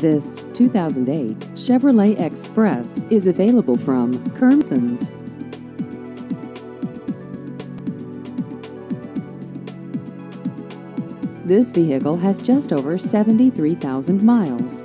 This 2008 Chevrolet Express is available from Curmson's. This vehicle has just over 73,000 miles.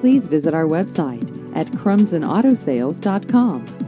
Please visit our website at curmsonautosales.com.